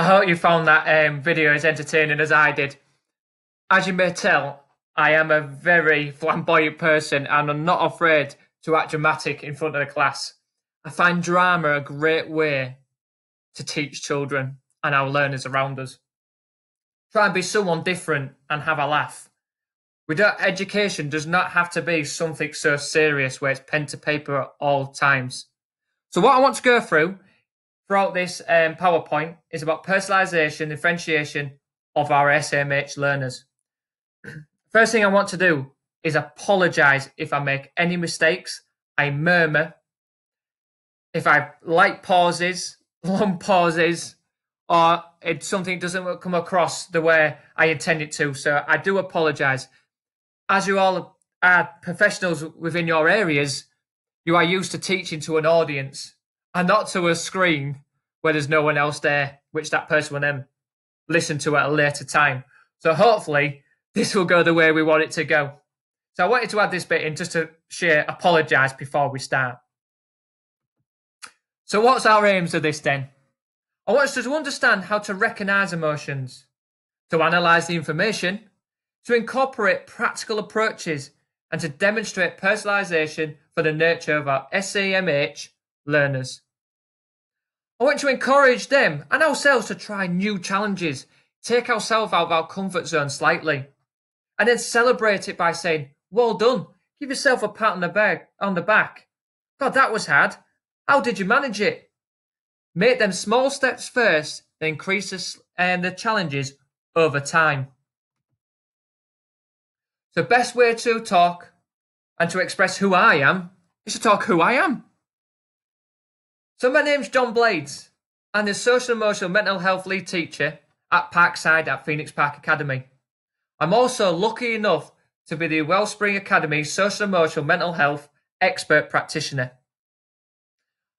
I hope you found that um, video as entertaining as I did. As you may tell, I am a very flamboyant person and I'm not afraid to act dramatic in front of the class. I find drama a great way to teach children and our learners around us. Try and be someone different and have a laugh. We don't, education does not have to be something so serious where it's pen to paper at all times. So, what I want to go through throughout this um, PowerPoint is about personalisation, differentiation of our SEMH learners. First thing I want to do is apologise if I make any mistakes. I murmur. If I like pauses, long pauses, or if something doesn't come across the way I intend it to. So I do apologise. As you all are professionals within your areas, you are used to teaching to an audience and not to a screen where there's no one else there, which that person will then listen to at a later time. So hopefully this will go the way we want it to go. So I wanted to add this bit in just to share, apologise before we start. So what's our aims of this then? I want us to understand how to recognise emotions, to analyse the information, to incorporate practical approaches, and to demonstrate personalisation for the nurture of our SEMH learners. I want to encourage them and ourselves to try new challenges, take ourselves out of our comfort zone slightly, and then celebrate it by saying, Well done, give yourself a pat on the back. On the back. God, that was hard. How did you manage it? Make them small steps first, then increase the, um, the challenges over time. The best way to talk and to express who I am is to talk who I am. So my name's John Blades. I'm the social emotional mental health lead teacher at Parkside at Phoenix Park Academy. I'm also lucky enough to be the Wellspring Academy social emotional mental health expert practitioner.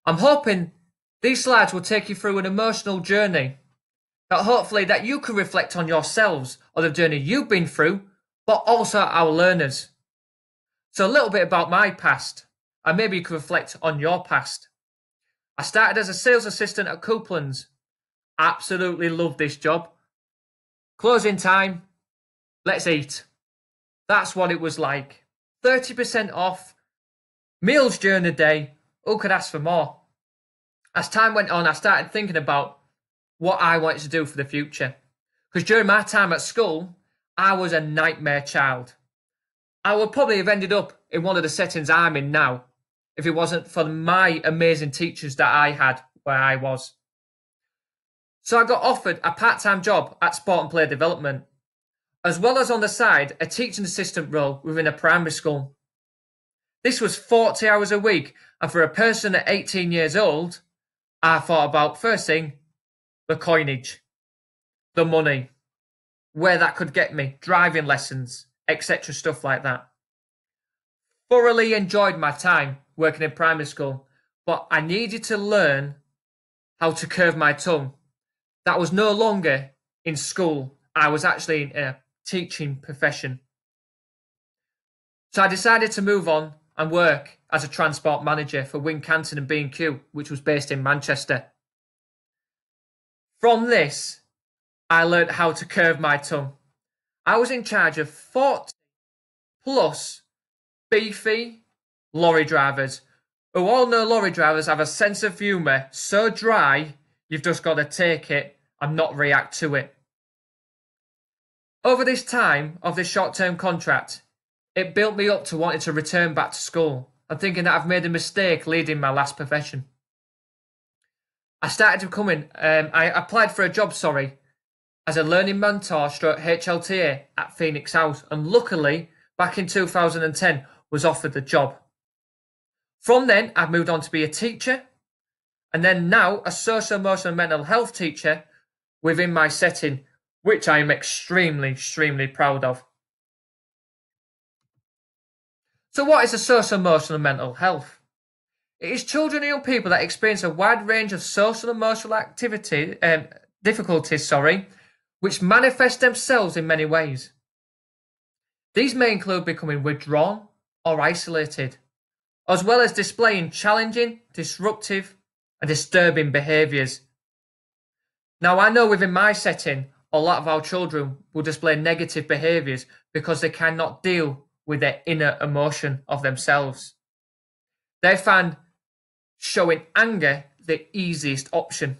I'm hoping these slides will take you through an emotional journey that hopefully that you can reflect on yourselves or the journey you've been through, but also our learners. So a little bit about my past, and maybe you can reflect on your past. I started as a sales assistant at Copeland's. Absolutely loved this job. Closing time, let's eat. That's what it was like. 30% off, meals during the day. Who could ask for more? As time went on, I started thinking about what I wanted to do for the future. Because during my time at school, I was a nightmare child. I would probably have ended up in one of the settings I'm in now if it wasn't for my amazing teachers that I had where I was. So I got offered a part time job at Sport and Play Development, as well as on the side a teaching assistant role within a primary school. This was 40 hours a week, and for a person at 18 years old, I thought about first thing the coinage, the money, where that could get me, driving lessons, etc., stuff like that. Thoroughly enjoyed my time working in primary school, but I needed to learn how to curve my tongue. That was no longer in school, I was actually in a teaching profession. So I decided to move on and work as a transport manager for Wincanton and B&Q, which was based in Manchester. From this, I learned how to curve my tongue. I was in charge of 40 plus beefy lorry drivers who all know lorry drivers have a sense of humour so dry you've just got to take it and not react to it. Over this time of this short term contract, it built me up to wanting to return back to school and thinking that I've made a mistake leading my last profession. I started becoming, um, I applied for a job, sorry, as a learning mentor stroke HLTA at Phoenix House and luckily back in 2010 was offered the job. From then, I've moved on to be a teacher and then now a social emotional mental health teacher within my setting, which I am extremely, extremely proud of. So, what is a social emotional mental health? It is children and young people that experience a wide range of social emotional activity um, difficulties, sorry, which manifest themselves in many ways. These may include becoming withdrawn or isolated, as well as displaying challenging, disruptive, and disturbing behaviours. Now, I know within my setting, a lot of our children will display negative behaviors because they cannot deal with their inner emotion of themselves. They find showing anger the easiest option.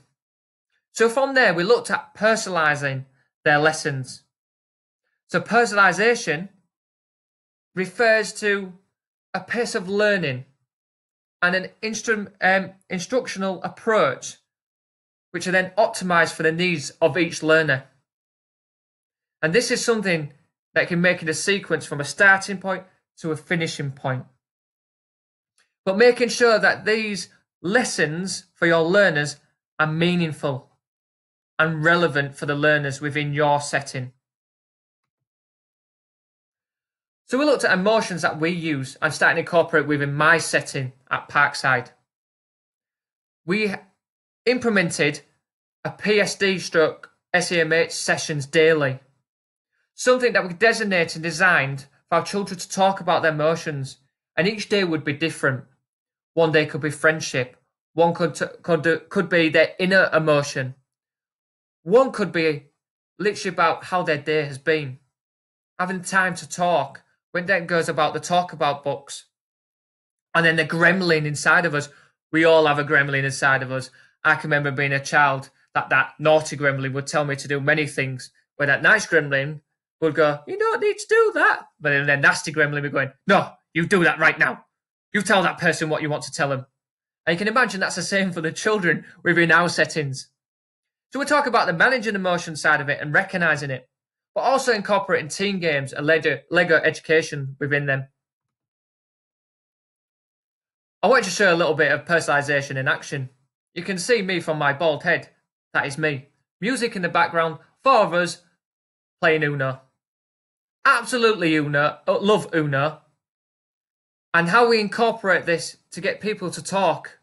So from there, we looked at personalizing their lessons. So personalisation refers to a pace of learning and an instru- um, instructional approach, which are then optimized for the needs of each learner. And this is something that can make it a sequence from a starting point to a finishing point. But making sure that these lessons for your learners are meaningful and relevant for the learners within your setting. So we looked at emotions that we use and started to incorporate within my setting at Parkside. We implemented a PSD stroke SEMH sessions daily something that we designated and designed for our children to talk about their emotions. And each day would be different. One day could be friendship. One could could could be their inner emotion. One could be literally about how their day has been, having time to talk. When then goes about the talk about books, and then the gremlin inside of us. We all have a gremlin inside of us. I can remember being a child that that naughty gremlin would tell me to do many things, where that nice gremlin would go, You don't need to do that. But then the nasty gremlin would going, No, you do that right now. You tell that person what you want to tell them. And you can imagine that's the same for the children within our settings. So we talk about the managing emotion side of it and recognizing it, but also incorporating team games and Lego, education within them. I want to show a little bit of personalization in action. You can see me from my bald head. That is me. Music in the background, four of us playing Uno absolutely Uno, uh, love Uno, and how we incorporate this to get people to talk,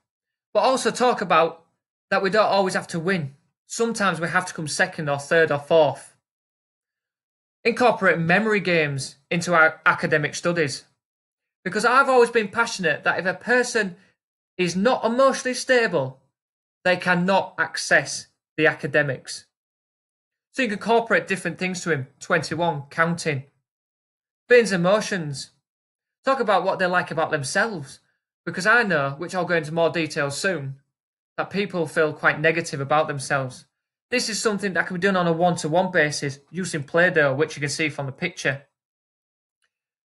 but also talk about that we don't always have to win. Sometimes we have to come second or third or fourth. Incorporate memory games into our academic studies. Because I've always been passionate that if a person is not emotionally stable, they cannot access the academics. So you can incorporate different things to him 21, counting. Bane's emotions. Talk about what they like about themselves. Because I know, which I'll go into more detail soon, that people feel quite negative about themselves. This is something that can be done on a one to one basis using Play Doh, which you can see from the picture.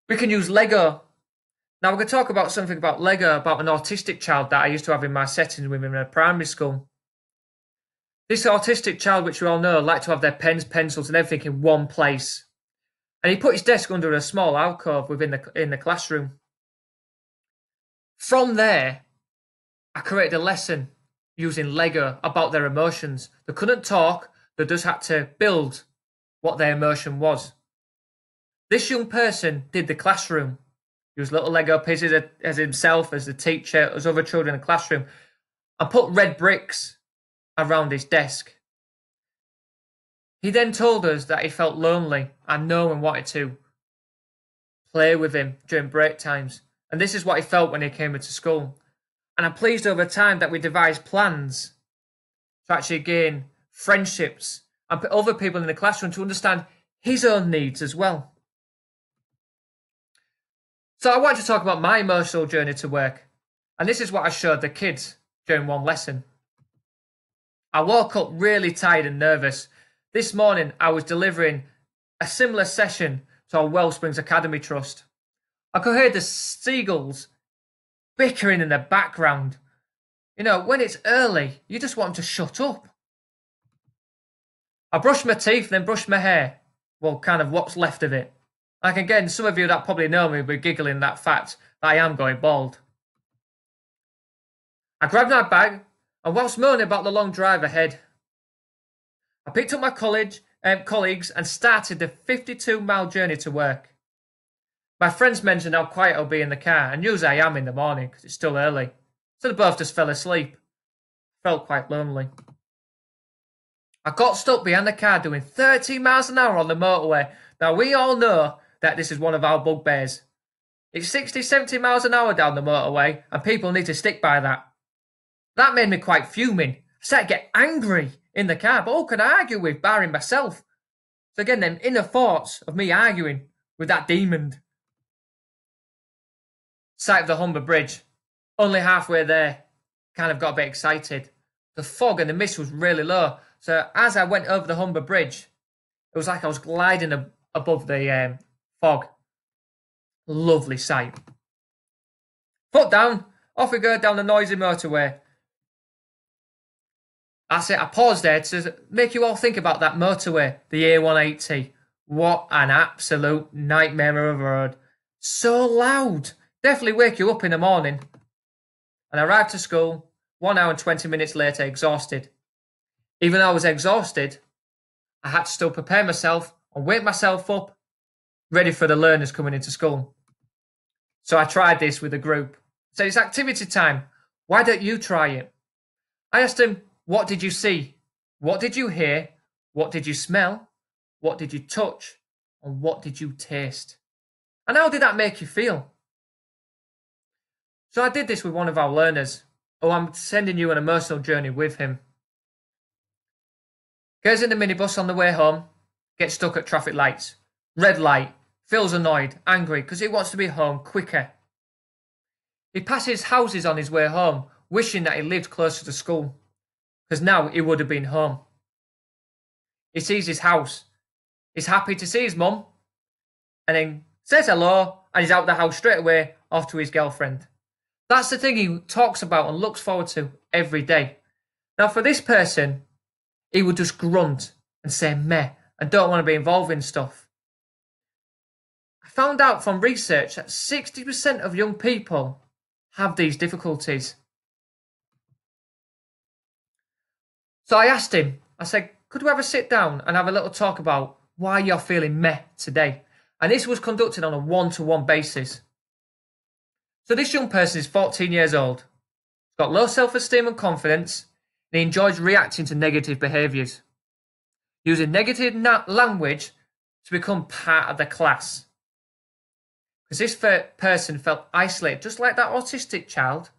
We can use Lego. Now, we're going to talk about something about Lego, about an autistic child that I used to have in my settings setting within a primary school. This autistic child, which we all know, like to have their pens, pencils, and everything in one place. And he put his desk under a small alcove within the in the classroom. From there, I created a lesson using Lego about their emotions. They couldn't talk, they just had to build what their emotion was. This young person did the classroom. Used little Lego pieces as himself, as the teacher, as other children in the classroom, and put red bricks around his desk. He then told us that he felt lonely and no one wanted to play with him during break times. And this is what he felt when he came into school. And I'm pleased over time that we devised plans to actually gain friendships and put other people in the classroom to understand his own needs as well. So I want to talk about my emotional journey to work. And this is what I showed the kids during one lesson. I woke up really tired and nervous. This morning, I was delivering a similar session to our Wellsprings Academy Trust. I could hear the seagulls bickering in the background. You know, when it's early, you just want them to shut up. I brush my teeth, then brush my hair. Well, kind of what's left of it. Like again, some of you that probably know me will be giggling that fact that I am going bald. I grabbed my bag, and whilst moaning about the long drive ahead, I picked up my college um, colleagues and started the 52 mile journey to work. My friends mentioned how quiet I'll be in the car, and usually I am in the morning because it's still early. So they both just fell asleep. Felt quite lonely. I got stuck behind the car doing 30 miles an hour on the motorway. Now, we all know that this is one of our bugbears. It's 60, 70 miles an hour down the motorway, and people need to stick by that. That made me quite fuming. I started to get angry. in the car, but who can I argue with, barring myself? So again, them inner thoughts of me arguing with that demon. Sight of the Humber Bridge, only halfway there, kind of got a bit excited. The fog and the mist was really low, so as I went over the Humber Bridge, it was like I was gliding ab- above the um, fog. Lovely sight. Put down, off we go down the noisy motorway. That's it. I paused there to make you all think about that motorway, the A180. What an absolute nightmare of a road. So loud. Definitely wake you up in the morning. And I arrived to school one hour and 20 minutes later, exhausted. Even though I was exhausted, I had to still prepare myself and wake myself up, ready for the learners coming into school. So I tried this with a group. said, It's activity time. Why don't you try it? I asked them, what did you see? What did you hear? What did you smell? What did you touch? And what did you taste? And how did that make you feel? So I did this with one of our learners. Oh, I'm sending you an emotional journey with him. Goes in the minibus on the way home, gets stuck at traffic lights. Red light, feels annoyed, angry because he wants to be home quicker. He passes houses on his way home, wishing that he lived closer to school because now he would have been home. He sees his house. He's happy to see his mum and then says hello and he's out the house straight away off to his girlfriend. That's the thing he talks about and looks forward to every day. Now, for this person, he would just grunt and say meh and don't want to be involved in stuff. I found out from research that 60% of young people have these difficulties. So I asked him, I said, could we have a sit down and have a little talk about why you're feeling meh today? And this was conducted on a one to one basis. So this young person is 14 years old, got low self esteem and confidence, and he enjoys reacting to negative behaviours, using negative na- language to become part of the class. Because this person felt isolated, just like that autistic child,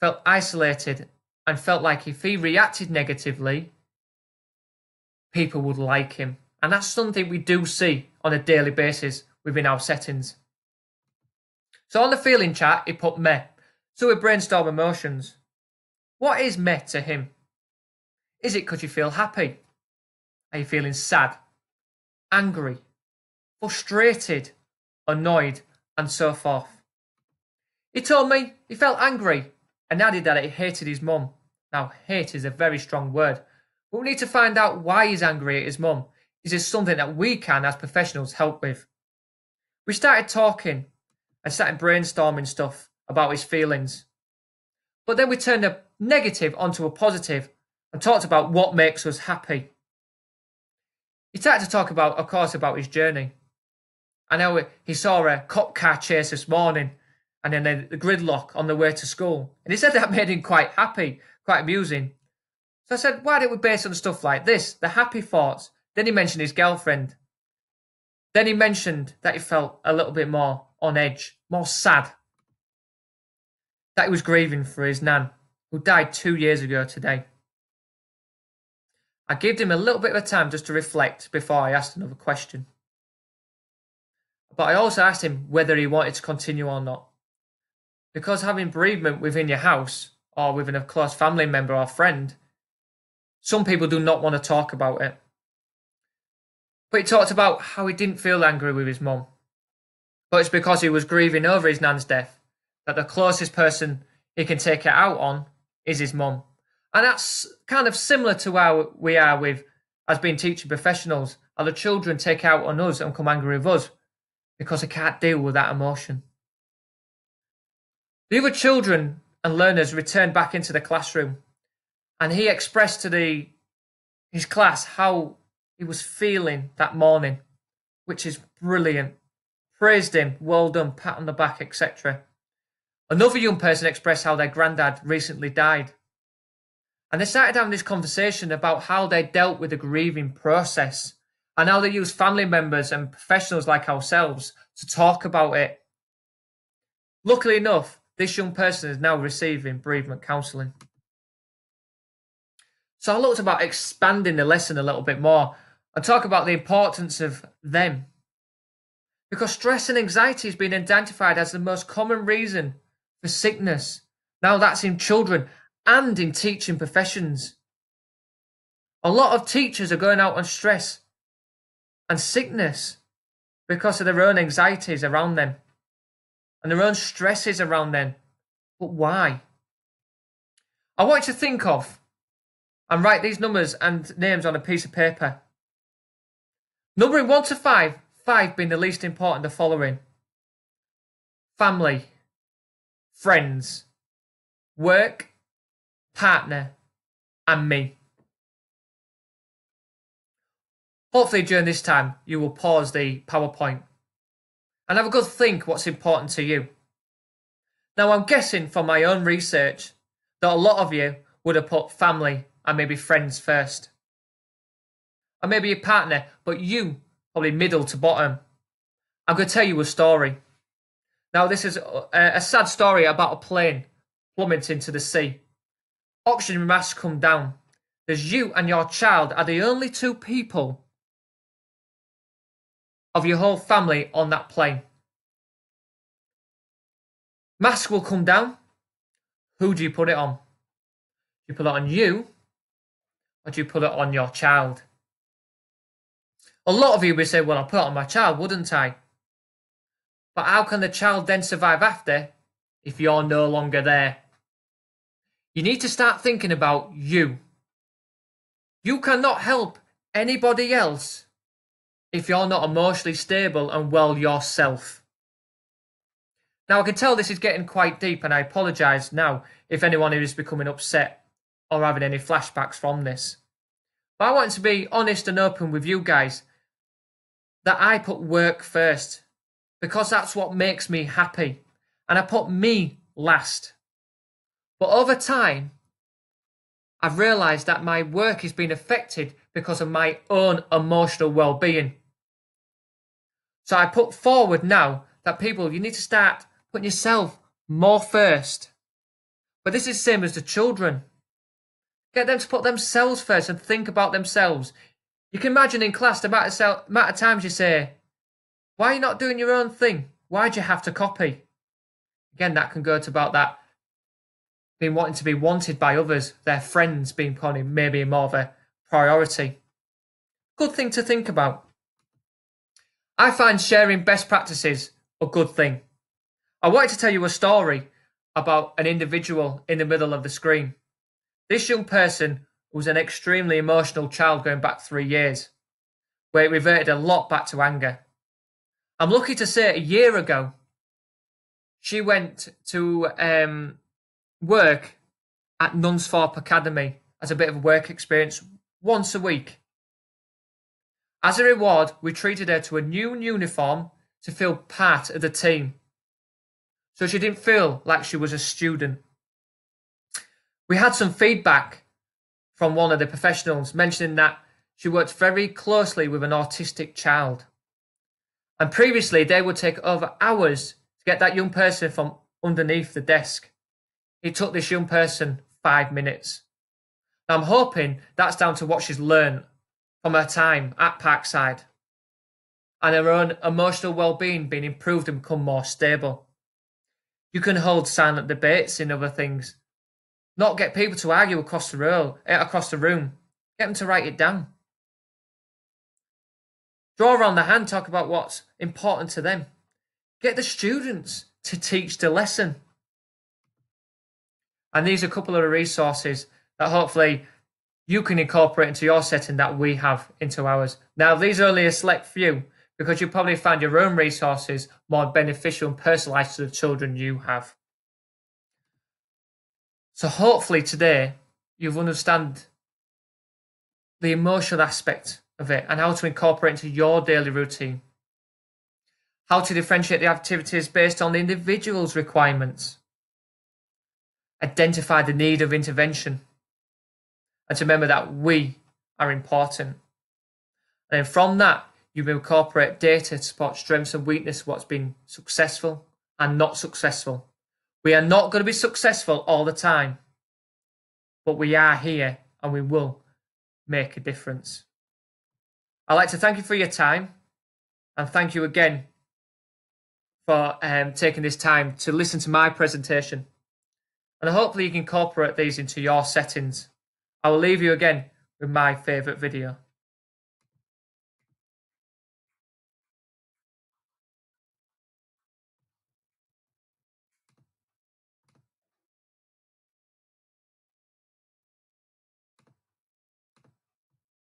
felt isolated and felt like if he reacted negatively, people would like him. And that's something we do see on a daily basis within our settings. So on the feeling chat, he put meh. So we brainstorm emotions. What is meh to him? Is it because you feel happy? Are you feeling sad, angry, frustrated, annoyed, and so forth? He told me he felt angry and added that he hated his mum now, hate is a very strong word, but we need to find out why he's angry at his mum. Is this something that we can, as professionals, help with? We started talking and started brainstorming stuff about his feelings. But then we turned a negative onto a positive and talked about what makes us happy. He started to talk about, of course, about his journey. I know he saw a cop car chase this morning and then the gridlock on the way to school. And he said that made him quite happy quite amusing. So I said, why don't we base on stuff like this, the happy thoughts? Then he mentioned his girlfriend. Then he mentioned that he felt a little bit more on edge, more sad. That he was grieving for his nan, who died two years ago today. I gave him a little bit of time just to reflect before I asked another question. But I also asked him whether he wanted to continue or not. Because having bereavement within your house or within a close family member or friend, some people do not want to talk about it. But he talked about how he didn't feel angry with his mum. But it's because he was grieving over his nan's death that the closest person he can take it out on is his mum. And that's kind of similar to how we are with as being teaching professionals. How the children take out on us and come angry with us because they can't deal with that emotion. The other children and learners returned back into the classroom. And he expressed to the his class how he was feeling that morning, which is brilliant. Praised him, well done, pat on the back, etc. Another young person expressed how their granddad recently died. And they started having this conversation about how they dealt with the grieving process and how they used family members and professionals like ourselves to talk about it. Luckily enough, this young person is now receiving bereavement counselling. So I looked about expanding the lesson a little bit more and talk about the importance of them. Because stress and anxiety has been identified as the most common reason for sickness. Now that's in children and in teaching professions. A lot of teachers are going out on stress and sickness because of their own anxieties around them and their own stresses around them. But why? I want you to think of and write these numbers and names on a piece of paper. Numbering 1 to 5, 5 being the least important, the following family, friends, work, partner, and me. Hopefully, during this time, you will pause the PowerPoint and have a good think what's important to you. Now, I'm guessing from my own research that a lot of you would have put family and maybe friends first. Or maybe your partner, but you probably middle to bottom. I'm going to tell you a story. Now, this is a, a sad story about a plane plummeting to the sea. Oxygen masks come down. There's you and your child are the only two people of your whole family on that plane. Mask will come down. Who do you put it on? Do you put it on you or do you put it on your child? A lot of you will say, well, I'll put it on my child, wouldn't I? But how can the child then survive after if you're no longer there? You need to start thinking about you. You cannot help anybody else if you're not emotionally stable and well yourself. Now, I can tell this is getting quite deep, and I apologise now if anyone is becoming upset or having any flashbacks from this. But I want to be honest and open with you guys that I put work first because that's what makes me happy, and I put me last. But over time, I've realised that my work is being affected because of my own emotional well being. So I put forward now that people, you need to start putting yourself more first. But this is the same as the children. Get them to put themselves first and think about themselves. You can imagine in class the amount of, times you say, Why are you not doing your own thing? Why do you have to copy? Again, that can go to about that being wanting to be wanted by others, their friends being probably maybe more of a priority. Good thing to think about. I find sharing best practices a good thing. I wanted to tell you a story about an individual in the middle of the screen. This young person was an extremely emotional child going back three years, where it reverted a lot back to anger. I'm lucky to say a year ago, she went to um, work at Nunsthorpe Academy as a bit of a work experience once a week. As a reward, we treated her to a new uniform to feel part of the team. So she didn't feel like she was a student. We had some feedback from one of the professionals mentioning that she worked very closely with an autistic child. And previously, they would take over hours to get that young person from underneath the desk. It took this young person five minutes. Now, I'm hoping that's down to what she's learned from her time at Parkside and her own emotional well-being being improved and become more stable. You can hold silent debates in other things, not get people to argue across the room, eh, across the room. Get them to write it down. Draw around the hand, talk about what's important to them. Get the students to teach the lesson. And these are a couple of the resources that hopefully you can incorporate into your setting that we have into ours. Now, these are only a select few because you probably find your own resources more beneficial and personalized to the children you have. So, hopefully, today you've understand the emotional aspect of it and how to incorporate into your daily routine. How to differentiate the activities based on the individual's requirements. Identify the need of intervention and to remember that we are important. And then from that, you will incorporate data to support strengths and weakness, what's been successful and not successful. We are not going to be successful all the time, but we are here and we will make a difference. I'd like to thank you for your time and thank you again for um, taking this time to listen to my presentation. And hopefully you can incorporate these into your settings. I will leave you again with my favourite video.